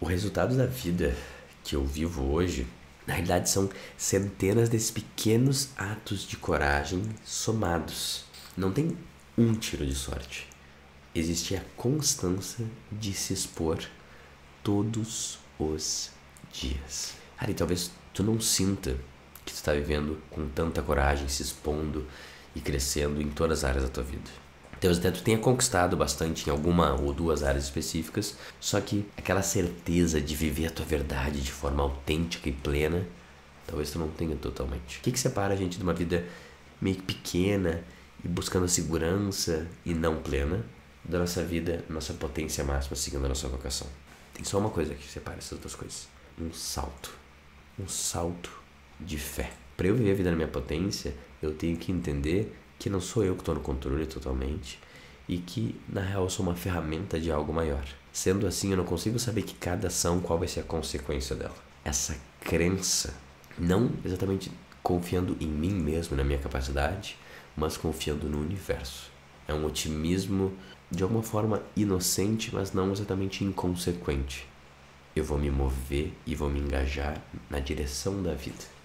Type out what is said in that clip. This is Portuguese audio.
O resultado da vida que eu vivo hoje, na realidade, são centenas desses pequenos atos de coragem somados. Não tem um tiro de sorte. Existe a constância de se expor todos os dias. Ari, talvez tu não sinta que tu está vivendo com tanta coragem, se expondo e crescendo em todas as áreas da tua vida. Talvez até tu tenha conquistado bastante em alguma ou duas áreas específicas, só que aquela certeza de viver a tua verdade de forma autêntica e plena, talvez tu não tenha totalmente. O que, que separa a gente de uma vida meio pequena e buscando segurança e não plena da nossa vida, nossa potência máxima, seguindo a nossa vocação? Tem só uma coisa que separa essas duas coisas: um salto. Um salto de fé. Para eu viver a vida na minha potência, eu tenho que entender que não sou eu que estou no controle totalmente e que na real sou uma ferramenta de algo maior. Sendo assim, eu não consigo saber que cada ação qual vai ser a consequência dela. Essa crença, não exatamente confiando em mim mesmo, na minha capacidade, mas confiando no universo. É um otimismo de alguma forma inocente, mas não exatamente inconsequente. Eu vou me mover e vou me engajar na direção da vida.